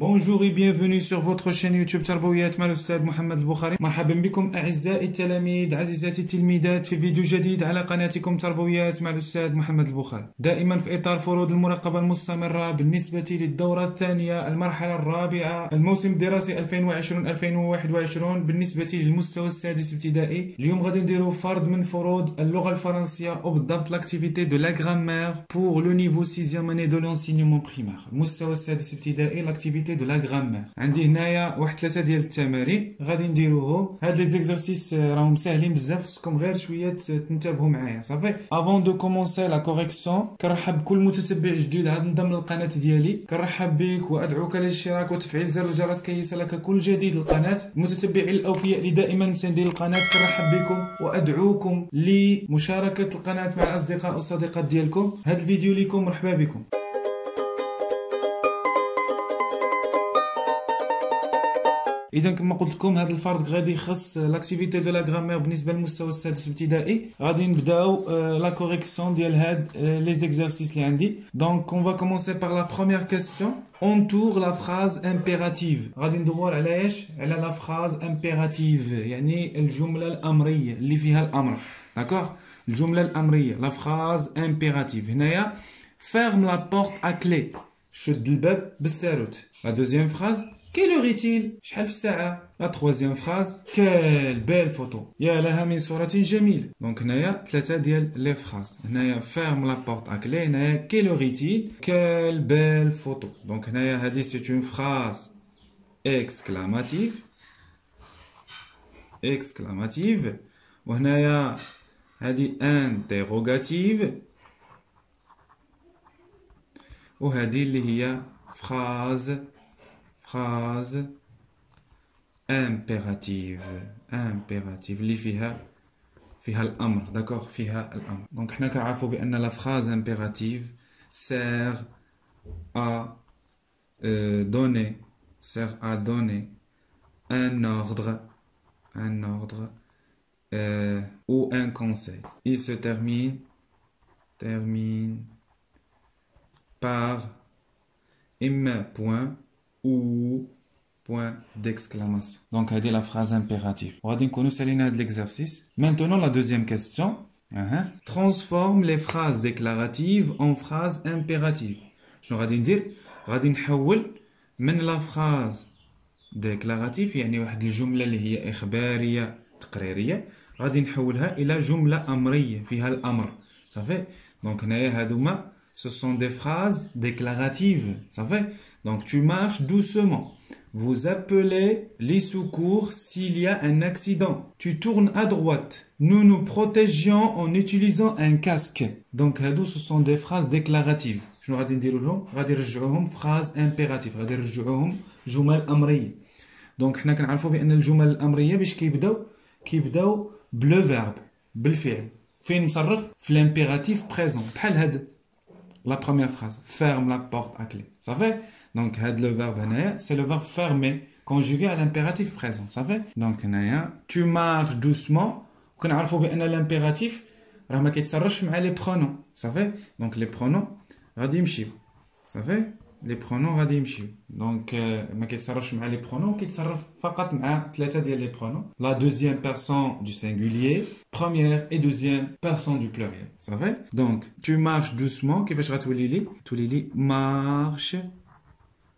Et bienvenue sur votre chaîne يوتيوب تربويات مع الأستاذ محمد البخاري مرحبا بكم أعزائي التلاميذ عزيزاتي التلميذات في فيديو جديد على قناتكم تربويات مع الأستاذ محمد البخاري دائما في إطار فروض المراقبة المستمرة بالنسبة للدورة الثانية المرحلة الرابعة الموسم الدراسي 2020-2021 بالنسبة للمستوى السادس ابتدائي اليوم غادي نديرو فرض من فروض اللغة الفرنسية وبالضبط لاكتيفيتي دو لا غرامير بور لو نيفو 6 année دو لونسينيومون بريمير المستوى السادس ابتدائي لاكتيفيتي دو لا غرامير عندي هنايا واحد ثلاثة ديال التمارين. غادي نديروهم. هاد لي زيكزارسيس راهم ساهلين بزاف خصكم غير شوية تنتبهوا معايا صافي؟ افون دو كومونسي لا كوريكسيون كنرحب بكل متتبع جديد عاد انضم للقناة ديالي. كنرحب بك وأدعوك للاشتراك وتفعيل زر الجرس كي يصلك كل جديد للقناة. المتتبعين الأوفياء اللي دائما مساندين القناه كنرحب بكم وأدعوكم لمشاركة القناة مع الاصدقاء والصديقات ديالكم. هذا الفيديو لكم مرحبا بكم. اذا كما قلت لكم هذا الفرض غادي يخص لاكتيفيتي دو لا غرامير بالنسبه للمستوى السادس ابتدائي غادي نبداو لا كوريكسيون ديال هاد لي زيكزارسيس اللي عندي دونك اون فا كومونسي بار لا بروميير كيسيون اونتور لا فراز امبيراتيف غادي ندور على ايش على لا فراز امبيراتيف يعني الجمله الامريه اللي فيها الامر داكوغ الجمله الامريه لا فراز امبيراتيف هنايا فيرم لا بورت ا كلي شد الباب بالساروت لا دوزيام فراز Quelle heure est-il شحال في الساعة لا تخوازيام فراز كال بيل فوتو يا لها من صورة جميلة دونك هنايا ثلاثة ديال لي فراز هنايا فيرم لا بورت اكلي هنايا كيل اور ايتيل كال بيل فوتو دونك هنايا هادي سي اون فراز اكسكلاماتيف اكسكلاماتيف وهنايا هادي انتيروغاتيف وهادي اللي هي فراز phrase impérative impérative اللي فيها فيها الامر داكوغ فيها الامر دونك حنا كنعرفوا بان لا phrase impérative sert à euh, donner sert à donner un ordre un ordre euh, ou un conseil il se termine termine par imma point ou point d'exclamation. Donc, c'est la phrase impérative. On va dire que nous de l'exercice. Maintenant, la deuxième question. Uh -huh. Transforme les phrases déclaratives en phrases impératives. Je vais dire, on va dire من la phrase déclarative يعني واحد الجملة اللي هي إخبارية تقريرية غادي نحولها إلى جملة أمرية فيها الأمر صافي دونك هنايا هادوما ce sont des phrases déclaratives صافي donc tu marches doucement. Vous appelez les secours s'il y a un accident. Tu tournes à droite. Nous nous protégeons en utilisant un casque. Donc ce sont des phrases déclaratives. Je vais dire phrases impératives. غادي نرجعوهم جمل أمرية. Donc حنا كنعرفوا بأن الجمل الأمرية باش كيبداو كيبداو بلو فيرب بالفعل. فين مصرف في l'impératif présent بحال هاد la première phrase ferme la porte à clé. Ça fait donc, le verbe c'est le verbe fermer, conjugué à l'impératif présent. Ça fait Donc, tu marches doucement. On a l'impératif, راه كيتصرفش مع les pronoms. Ça fait Donc, les pronoms غادي يمشيو. Ça fait les pronoms غادي يمشيو. Donc, ما كيتصرفش مع les pronoms, كيتصرف فقط مع ثلاثة ديال les pronoms. La deuxième personne du singulier, première et deuxième personne du pluriel. Ça fait Donc, tu marches doucement. كيفاش غتولي لي؟ تولي لي marche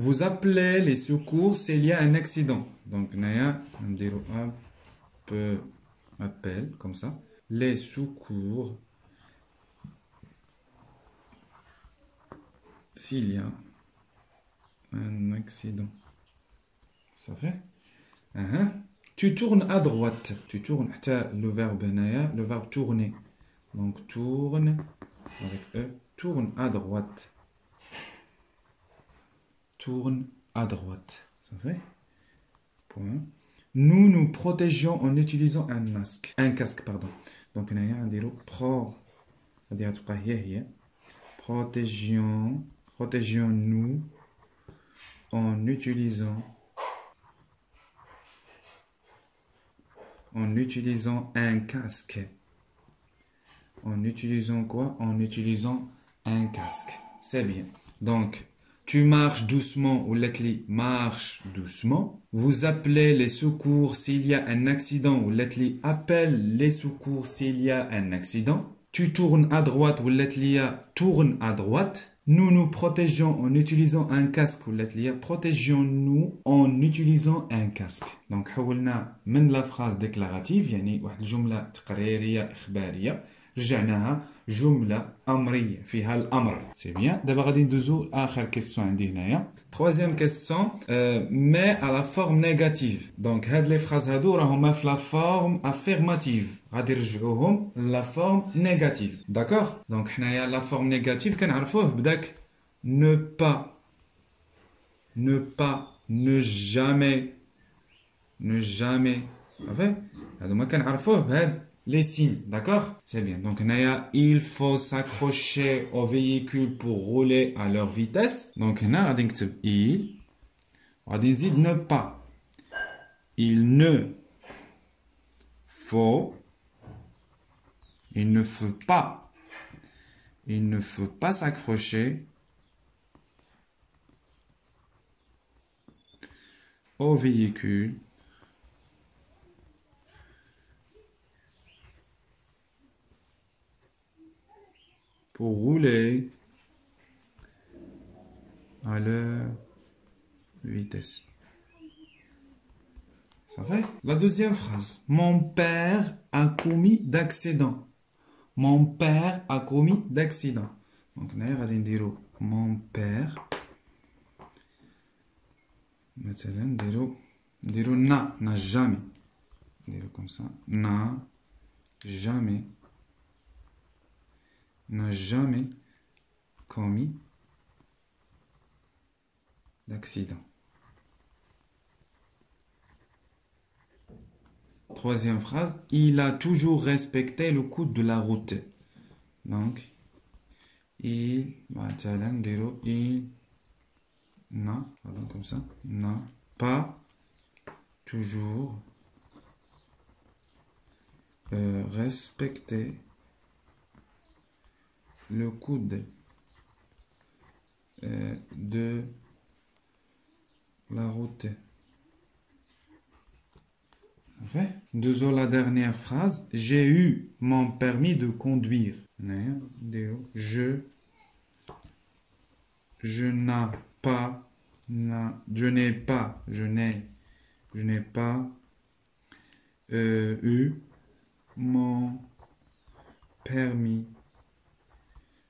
Vous appelez les secours s'il y a un accident. Donc, Naya, on un peu appel, comme ça. Les secours s'il y a un accident. Ça fait? Uh -huh. Tu tournes à droite. Tu tournes, le verbe Naya, le verbe tourner. Donc, tourne, avec E, tourne à droite tourne à droite. Ça fait Point. Nous nous protégeons en utilisant un masque, un casque, pardon. Donc, on a un des pro, protégeons, protégeons-nous en utilisant en utilisant un casque. En utilisant quoi? En utilisant un casque. C'est bien. Donc, tu marches doucement ou l'atli marche doucement. Vous appelez les secours s'il y a un accident ou l'atli appelle les secours s'il y a un accident. Tu tournes à droite ou l'atlia tourne à droite. Nous nous protégeons en utilisant un casque ou l'atlia protégeons-nous en utilisant un casque. Donc حولنا من la phrase déclarative يعني واحد الجملة تقريرية إخبارية رجعناها جملة أمرية فيها الأمر سي بيان دابا غادي ندوزو آخر كيسيون عندي هنايا troisième كيسيون مي à la forme négative دونك هاد لي فراز هادو راهما في لا فورم افيرماتيف غادي نرجعوهم لا فورم نيجاتيف داكوغ دونك حنايا لا فورم نيجاتيف كنعرفوه بداك ne pas ne pas ne jamais ne jamais عرفتي هادو ما كنعرفوه بهاد les signes, d'accord? C'est bien. Donc, Naya, il faut s'accrocher au véhicule pour rouler à leur vitesse. Donc, Naya, il, ne pas. Il ne faut, il ne faut pas, il ne faut pas s'accrocher au véhicule pour rouler à leur vitesse. Ça fait La deuxième phrase. Mon père a commis d'accident. Mon père a commis d'accident. Donc, on va dire mon père. Maintenant, dire n'a, n'a jamais. Dire comme ça. N'a jamais n'a jamais commis d'accident. Troisième phrase, il a toujours respecté le code de la route. Donc, il, il n'a, comme ça, n'a pas toujours euh, respecté le coude euh, de la route. Enfin, deux la dernière phrase. J'ai eu mon permis de conduire. Je, je n'ai pas, je n'ai pas, je n'ai, je n'ai pas euh, eu mon permis